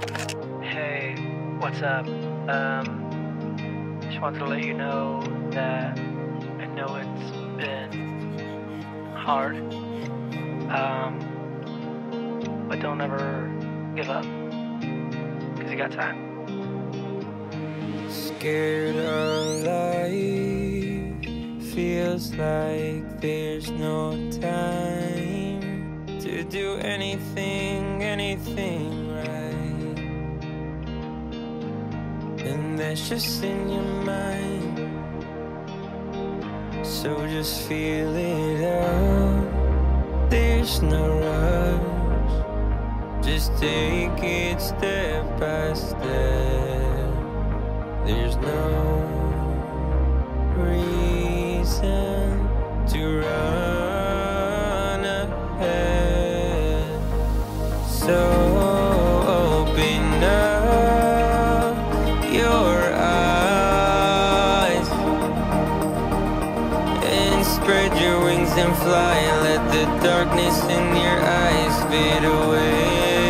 Hey, what's up? Um, just wanted to let you know that I know it's been hard. Um, but don't ever give up. Cause you got time. Scared of life feels like there's no time to do anything, anything that's just in your mind. So just feel it out. There's no rush. Just take it step by step. There's no reason to run ahead. So open spread your wings and fly. And let the darkness in your eyes fade away.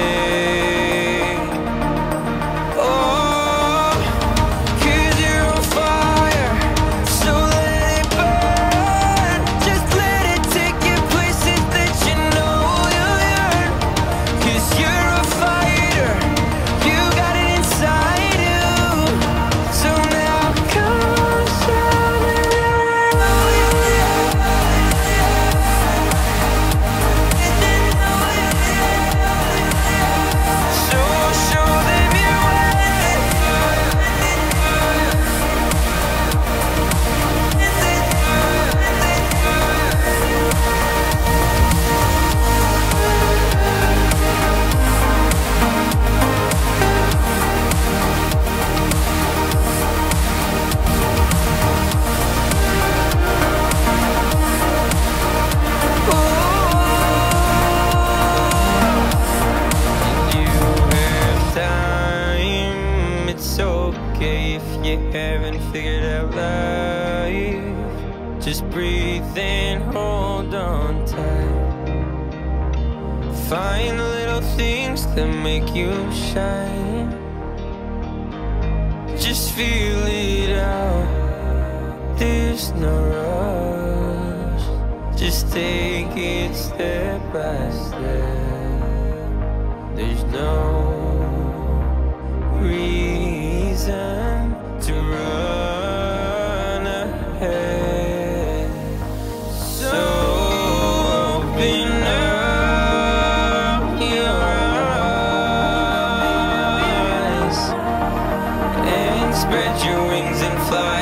You haven't figured out life. Just breathe and hold on tight. Find the little things that make you shine. Just feel it out. There's no rush. Just take it step by step. There's no reason spread your wings and fly.